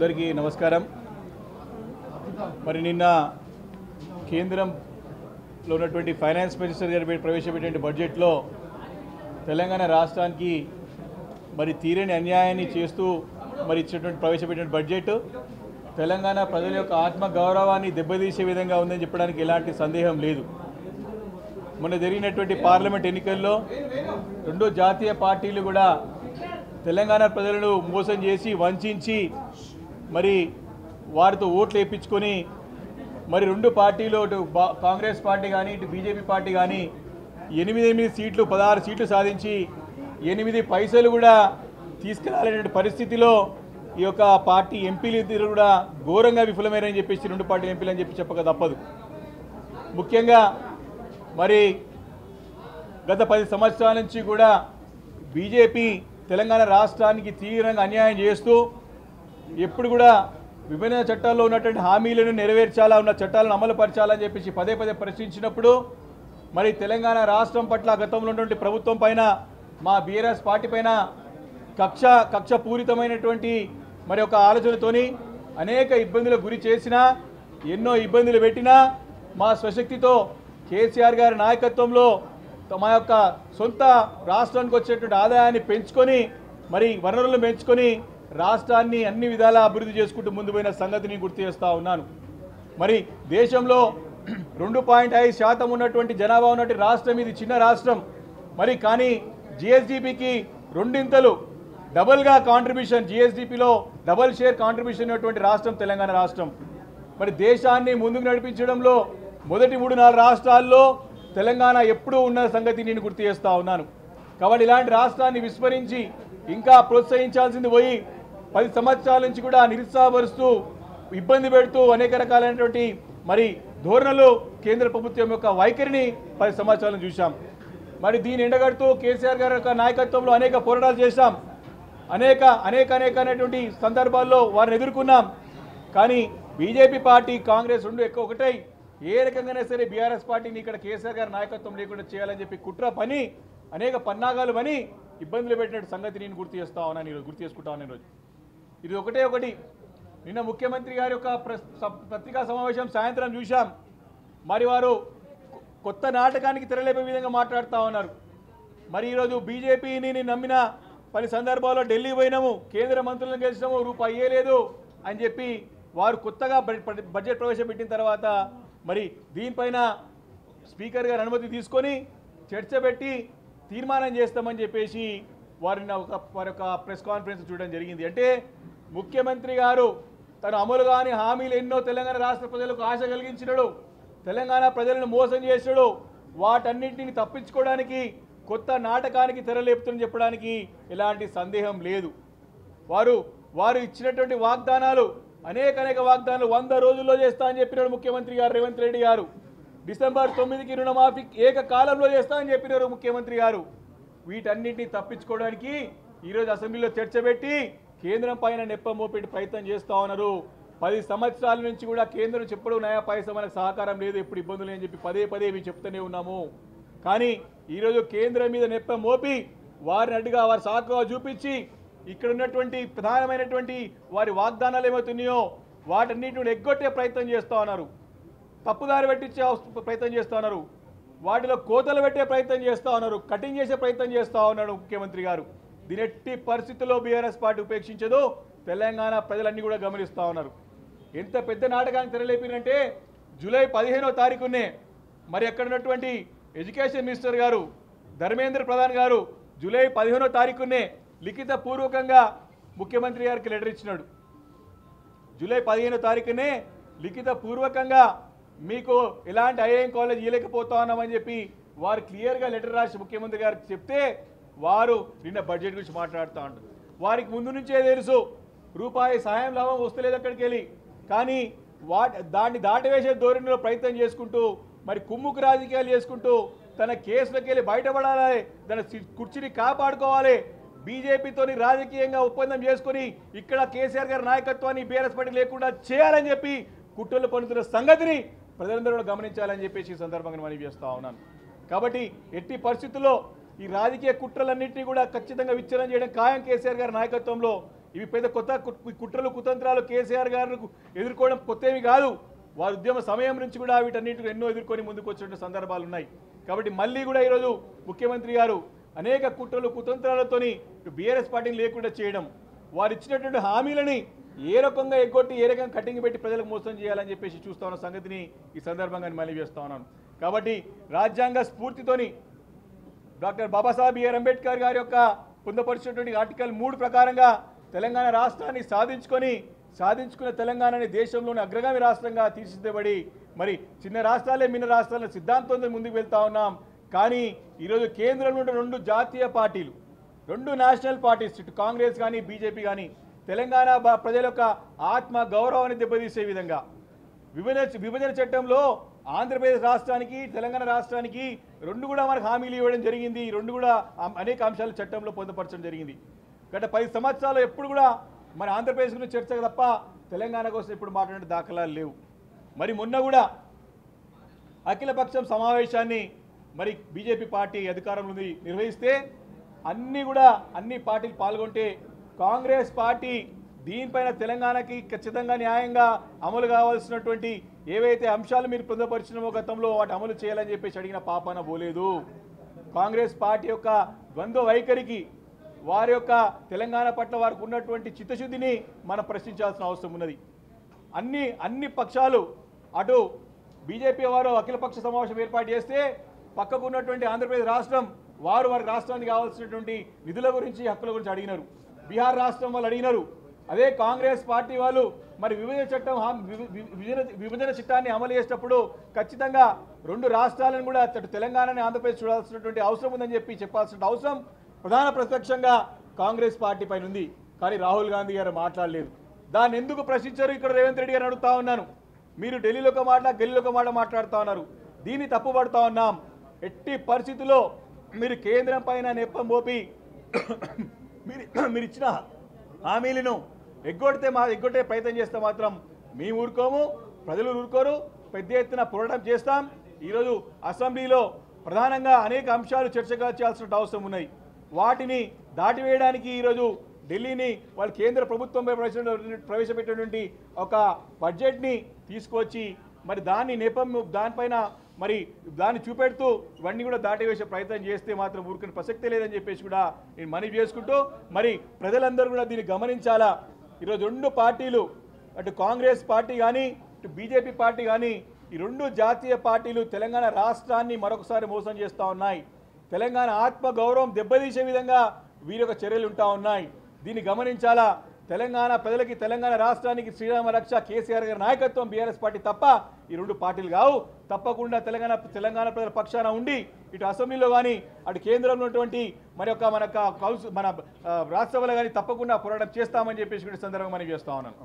అందరికీ నమస్కారం. మరి నిన్న కేంద్రంలో ఉన్నటువంటి ఫైనాన్స్ మినిస్టర్ గారు ప్రవేశపెట్టిన బడ్జెట్లో తెలంగాణ రాష్ట్రానికి మరి తీరని అన్యాయాన్ని చేస్తూ మరి ఇచ్చినటువంటి ప్రవేశపెట్టిన బడ్జెట్ తెలంగాణ ప్రజల యొక్క ఆత్మ గౌరవాన్ని దెబ్బతీసే విధంగా ఉందని చెప్పడానికి ఎలాంటి సందేహం లేదు. మొన్న జరిగినటువంటి పార్లమెంట్ ఎన్నికల్లో రెండు జాతీయ పార్టీలు కూడా తెలంగాణ ప్రజలను మోసం చేసి వంచి మరి వారితో ఓట్లు వేయించుకొని మరి రెండు పార్టీలు అటు కాంగ్రెస్ పార్టీ కానీ ఇటు బీజేపీ పార్టీ కానీ ఎనిమిది ఎనిమిది సీట్లు పదహారు సీట్లు సాధించి ఎనిమిది పైసలు కూడా తీసుకురాలేటువంటి పరిస్థితిలో ఈ యొక్క పార్టీ ఎంపీలు ఇద్దరు కూడా ఘోరంగా విఫలమైనని చెప్పేసి రెండు పార్టీ ఎంపీలు అని చెప్పి చెప్పక తప్పదు. ముఖ్యంగా మరి గత పది సంవత్సరాల నుంచి కూడా బీజేపీ తెలంగాణ రాష్ట్రానికి తీవ్రంగా అన్యాయం చేస్తూ ఎప్పుడు కూడా విభిన్న చట్టాల్లో ఉన్నటువంటి హామీలను నెరవేర్చాలా ఉన్న చట్టాలను అమలుపరచాలని చెప్పేసి పదే పదే ప్రశ్నించినప్పుడు మరి తెలంగాణ రాష్ట్రం పట్ల గతంలో ఉన్నటువంటి ప్రభుత్వం పైన మా బీఆర్ఎస్ పార్టీ పైన కక్ష కక్ష పూరితమైనటువంటి మరి ఒక ఆలోచనతోని అనేక ఇబ్బందులకు గురి చేసినా ఎన్నో ఇబ్బందులు పెట్టినా మా స్వశక్తితో కేసీఆర్ గారి నాయకత్వంలో మా యొక్క సొంత రాష్ట్రానికి వచ్చేటువంటి ఆదాయాన్ని పెంచుకొని మరి వనరులను పెంచుకొని రాష్ట్రాన్ని అన్ని విధాలా అభివృద్ధి చేసుకుంటూ ముందు పోయిన సంగతిని గుర్తు చేస్తూ ఉన్నాను. మరి దేశంలో రెండు పాయింట్ ఐదు శాతం ఉన్నటువంటి జనాభా ఉన్నటువంటి రాష్ట్రం ఇది చిన్న రాష్ట్రం. మరి కానీ జిఎస్డిపికి రెండింతలు డబుల్గా కాంట్రిబ్యూషన్ జిఎస్డిపిలో డబల్ షేర్ కాంట్రిబ్యూషన్ ఉన్నటువంటి రాష్ట్రం తెలంగాణ రాష్ట్రం. మరి దేశాన్ని ముందుకు నడిపించడంలో మొదటి మూడు నాలుగు రాష్ట్రాల్లో తెలంగాణ ఎప్పుడూ ఉన్న సంగతి నేను గుర్తు చేస్తూ ఉన్నాను. కాబట్టి ఇలాంటి రాష్ట్రాన్ని విస్మరించి ఇంకా ప్రోత్సహించాల్సింది పోయి పది సంవత్సరాల నుంచి కూడా నిరుత్సాహపరుస్తూ ఇబ్బంది పెడుతూ అనేక రకాలైనటువంటి మరి ధోరణలు కేంద్ర ప్రభుత్వం యొక్క వైఖరిని పది సంవత్సరాలను చూశాం. మరి దీన్ని ఎండగడుతూ కేసీఆర్ గారి యొక్క నాయకత్వంలో అనేక పోరాటాలు చేశాం. అనేక అనేక అనేక అనేటువంటి సందర్భాల్లో వారిని ఎదుర్కొన్నాం. కానీ బీజేపీ పార్టీ కాంగ్రెస్ రెండు ఎక్కువ ఒకటై ఏ రకంగానే సరే బీఆర్ఎస్ పార్టీని ఇక్కడ కేసీఆర్ గారి నాయకత్వం లేకుండా చేయాలని చెప్పి కుట్ర పని అనేక పన్నాగాలు పని ఇబ్బందులు పెట్టినట్టు సంగతి నేను గుర్తు చేస్తా ఉన్నాను ఈరోజు గుర్తు చేసుకుంటా ఉన్నాను ఈరోజు. ఇది ఒకటే ఒకటి. నిన్న ముఖ్యమంత్రి గారి యొక్క స- పత్రికా సమావేశం సాయంత్రం చూశాం. మరి వారు కొత్త నాటకానికి తెరలేపే విధంగా మాట్లాడుతూ ఉన్నారు. మరి ఈరోజు బీజేపీని నమ్మిన పలు సందర్భాల్లో ఢిల్లీ పోయినాము కేంద్ర మంత్రులను గెలిచినాము రూపాయి లేదు అని చెప్పి వారు కొత్తగా బడ్జెట్ ప్రవేశపెట్టిన తర్వాత మరి దీనిపైన స్పీకర్ గారి అనుమతి తీసుకొని చర్చ పెట్టి తీర్మానం చేస్తామని చెప్పేసి వారిని ఒక వారి యొక్క ప్రెస్ కాన్ఫరెన్స్ చూడడం జరిగింది. అంటే ముఖ్యమంత్రి గారు తను అమలు కాని హామీలు ఎన్నో తెలంగాణ రాష్ట్ర ప్రజలకు ఆశ కలిగించినాడు. తెలంగాణ ప్రజలను మోసం చేసాడు వాటన్నింటిని తప్పించుకోవడానికి కొత్త నాటకానికి తెరలేపుతుందని చెప్పడానికి ఎలాంటి సందేహం లేదు. వారు వారు ఇచ్చినటువంటి వాగ్దానాలు అనేక అనేక వాగ్దానాలు వంద రోజుల్లో చేస్తా అని చెప్పినారు ముఖ్యమంత్రి గారు రేవంత్ రెడ్డి గారు. డిసెంబర్ తొమ్మిదికి రుణమాఫీ ఏకకాలంలో చేస్తా అని చెప్పినారు ముఖ్యమంత్రి గారు. వీటన్నింటినీ తప్పించుకోవడానికి ఈరోజు అసెంబ్లీలో చర్చ పెట్టి కేంద్రం పైన నెప్ప మోపేటి ప్రయత్నం చేస్తా ఉన్నారు. పది సంవత్సరాల నుంచి కూడా కేంద్రం చెప్పడం నయా పైసా మనకు సహకారం లేదు ఎప్పుడు ఇబ్బందులు అని చెప్పి పదే పదే మేము చెప్తూనే ఉన్నాము. కానీ ఈరోజు కేంద్రం మీద నెప్ప మోపి వారిని అడ్డుగా వారి సాకుగా చూపించి ఇక్కడ ఉన్నటువంటి ప్రధానమైనటువంటి వారి వాగ్దానాలు ఏమవుతున్నాయో వాటన్నిటిని ఎగ్గొట్టే ప్రయత్నం చేస్తూ ఉన్నారు. తప్పుదారి పెట్టించే ప్రయత్నం చేస్తూ ఉన్నారు. వాటిలో కోతలు పెట్టే ప్రయత్నం చేస్తూ ఉన్నారు కటింగ్ చేసే ప్రయత్నం చేస్తూ ఉన్నాడు ముఖ్యమంత్రి గారు. దీని ఎట్టి పరిస్థితుల్లో బీఆర్ఎస్ పార్టీ ఉపేక్షించదు తెలంగాణ ప్రజలన్నీ కూడా గమనిస్తూ ఉన్నారు. ఎంత పెద్ద నాటకానికి తెరలేపినంటే జూలై పదిహేనో తారీఖునే మరి అక్కడ ఉన్నటువంటి ఎడ్యుకేషన్ మినిస్టర్ గారు ధర్మేంద్ర ప్రధాన్ గారు జూలై పదిహేనో తారీఖునే లిఖిత పూర్వకంగా ముఖ్యమంత్రి గారికి లెటర్ ఇచ్చినాడు. జూలై పదిహేనో తారీఖునే లిఖిత పూర్వకంగా మీకు ఎలాంటి ఐఐఎం కాలేజ్ ఇవ్వలేకపోతా ఉన్నామని చెప్పి వారు క్లియర్గా లెటర్ రాసి ముఖ్యమంత్రి గారికి చెప్తే వారు నిన్న బడ్జెట్ గురించి మాట్లాడుతూ ఉంటారు వారికి ముందు నుంచే తెలుసు రూపాయి సహాయం లాభం వస్తలేదు అక్కడికి వెళ్ళి. కానీ వా దాన్ని దాటివేసే ధోరణిలో ప్రయత్నం చేసుకుంటూ మరి కుమ్ముకు రాజకీయాలు చేసుకుంటూ తన కేసులకు వెళ్ళి బయటపడాలి తన కుర్చీని కాపాడుకోవాలి బీజేపీతోని రాజకీయంగా ఒప్పందం చేసుకొని ఇక్కడ కేసీఆర్ గారి నాయకత్వాన్ని బీఆర్ఎస్ పార్టీ లేకుండా చేయాలని చెప్పి కుట్రలు పన్నుతున్న సంగతిని ప్రజలందరూ కూడా గమనించాలని చెప్పేసి ఈ సందర్భంగా మనవి చేస్తా ఉన్నాను. కాబట్టి ఎట్టి పరిస్థితుల్లో ఈ రాజకీయ కుట్రలన్నింటినీ కూడా ఖచ్చితంగా విచ్ఛిన్నం చేయడం ఖాయం కేసీఆర్ గారి నాయకత్వంలో. ఇవి పెద్ద కొత్త కు- కుట్రలు కుతంత్రాలు కేసీఆర్ గారు ఎదుర్కోవడం కొత్త ఏమి కాదు. వారి ఉద్యమ సమయం నుంచి కూడా వీటన్నిటిని ఎన్నో ఎదుర్కొని ముందుకు వచ్చిన సందర్భాలు ఉన్నాయి. కాబట్టి మళ్ళీ కూడా ఈరోజు ముఖ్యమంత్రి గారు అనేక కుట్రలు కుతంత్రాలతోని బీఆర్ఎస్ పార్టీని లేకుండా చేయడం వారు ఇచ్చినటువంటి హామీలని ఏ రకంగా ఎగ్గొట్టి ఏ రకంగా కటింగ్ పెట్టి ప్రజలకు మోసం చేయాలని చెప్పేసి చూస్తా ఉన్న సంగతిని ఈ సందర్భంగా మళ్ళీ చేస్తా ఉన్నాను. కాబట్టి రాజ్యాంగ స్ఫూర్తితోని doctor Babasaheb B R Ambedkar గారి యొక్క పొందపరిచినటువంటి ఆర్టికల్ మూడు ప్రకారంగా తెలంగాణ రాష్ట్రాన్ని సాధించుకొని సాధించుకున్న తెలంగాణని దేశంలోని అగ్రగామి రాష్ట్రంగా తీర్చిదిద్దబడి మరి చిన్న రాష్ట్రాలే మిన్న రాష్ట్రాల సిద్ధాంతంతో ముందుకు వెళ్తా ఉన్నాం. కానీ ఈరోజు కేంద్రంలో ఉన్న రెండు జాతీయ పార్టీలు రెండు నేషనల్ పార్టీస్ ఇటు కాంగ్రెస్ కానీ బీజేపీ కానీ తెలంగాణ ప్రజల యొక్క ఆత్మ గౌరవాన్ని దెబ్బతీసే విధంగా. విభజన విభజన చట్టంలో ఆంధ్రప్రదేశ్ రాష్ట్రానికి తెలంగాణ రాష్ట్రానికి రెండు కూడా మనకు హామీలు ఇవ్వడం జరిగింది. రెండు కూడా అనేక అంశాలు చట్టంలో పొందుపరచడం జరిగింది. గత పది సంవత్సరాలు ఎప్పుడు కూడా మన ఆంధ్రప్రదేశ్ గురించి చర్చ తప్ప తెలంగాణ కోసం ఇప్పుడు మాట్లాడే దాఖలాలు లేవు. మరి మొన్న కూడా అఖిలపక్షం సమావేశాన్ని మరి బీజేపీ పార్టీ అధికారంలో నిర్వహిస్తే అన్నీ కూడా అన్ని పార్టీలు పాల్గొంటే కాంగ్రెస్ పార్టీ దీనిపైన తెలంగాణకి ఖచ్చితంగా న్యాయంగా అమలు కావాల్సినటువంటి ఏవైతే అంశాలు మీరు పొందపరిచినమో గతంలో వాటి అమలు చేయాలని చెప్పేసి అడిగిన పాపాన పోలేదు. కాంగ్రెస్ పార్టీ యొక్క ద్వంద్వ వైఖరికి వారి యొక్క తెలంగాణ పట్ల వారికి ఉన్నటువంటి చిత్తశుద్ధిని మనం ప్రశ్నించాల్సిన అవసరం ఉన్నది. అన్ని అన్ని పక్షాలు అటు బీజేపీ వారు అఖిలపక్ష సమావేశం ఏర్పాటు చేస్తే పక్కకు ఉన్నటువంటి ఆంధ్రప్రదేశ్ రాష్ట్రం వారు వారి రాష్ట్రానికి కావాల్సినటువంటి నిధుల గురించి హక్కుల గురించి అడిగినారు. బీహార్ రాష్ట్రం వాళ్ళు అడిగినారు. అదే కాంగ్రెస్ పార్టీ వాళ్ళు మరి విభజన చట్టం వి- విభజన విభజన చట్టాన్ని అమలు చేసేటప్పుడు ఖచ్చితంగా రెండు రాష్ట్రాలను కూడా అటు తెలంగాణని ఆంధ్రప్రదేశ్ చూడాల్సినటువంటి అవసరం ఉందని చెప్పి చెప్పాల్సిన అవసరం ప్రధాన ప్రత్యక్షంగా కాంగ్రెస్ పార్టీ పైన ఉంది. కానీ రాహుల్ గాంధీ గారు మాట్లాడలేదు. దాన్ని ఎందుకు ప్రశ్నించారు? ఇక్కడ రేవంత్ రెడ్డి గారు అడుగుతా ఉన్నాను. మీరు ఢిల్లీలో ఒక మాట గల్లీలో ఒక మాట మాట్లాడుతూ ఉన్నారు. దీన్ని తప్పుపడుతూ ఉన్నాం. ఎట్టి పరిస్థితుల్లో మీరు కేంద్రం పైన నెప్పం మోపి మీరు మీరు ఇచ్చిన హామీలను ఎగ్గొడితే మా ఎగ్గొట్టే ప్రయత్నం చేస్తే మాత్రం మేము ఊరుకోము ప్రజలు ఊరుకోరు పెద్ద ఎత్తున పోరాటం చేస్తాం. ఈరోజు అసెంబ్లీలో ప్రధానంగా అనేక అంశాలు చర్చగా చేయాల్సిన అవసరం ఉన్నాయి. వాటిని దాటివేయడానికి ఈరోజు ఢిల్లీని వాళ్ళు కేంద్ర ప్రభుత్వంపై ప్రవేశ- ప్రవేశపెట్టినటువంటి ఒక బడ్జెట్ని తీసుకొచ్చి మరి దాన్ని నేపం దానిపైన మరి దాన్ని చూపెడుతూ ఇవన్నీ కూడా దాటివేసే ప్రయత్నం చేస్తే మాత్రం ఊరుకునే ప్రసక్తే లేదని చెప్పేసి కూడా నేను మనవి చేసుకుంటూ మరి ప్రజలందరూ కూడా దీన్ని గమనించాలా? ఈరోజు రెండు పార్టీలు అటు కాంగ్రెస్ పార్టీ కానీ ఇటు బీజేపీ పార్టీ కానీ ఈ రెండు జాతీయ పార్టీలు తెలంగాణ రాష్ట్రాన్ని మరొకసారి మోసం చేస్తూ ఉన్నాయి. తెలంగాణ ఆత్మగౌరవం దెబ్బతీసే విధంగా వీరి యొక్క చర్యలు ఉంటా ఉన్నాయి. దీన్ని గమనించాలా? తెలంగాణ ప్రజలకి తెలంగాణ రాష్ట్రానికి శ్రీరామ రక్ష కేసీఆర్ గారి నాయకత్వం బీఆర్ఎస్ పార్టీ తప్ప ఈ రెండు పార్టీలు కావు. తప్పకుండా తెలంగాణ తెలంగాణ ప్రజల పక్షాన ఉండి ఇటు అసెంబ్లీలో కానీ అటు కేంద్రంలో ఉన్నటువంటి మరి యొక్క మన కౌన్సిల్ మన రాష్ట్రంలో కానీ తప్పకుండా పోరాటం చేస్తామని చెప్పేసి సందర్భంగా మనం చేస్తా ఉన్నాను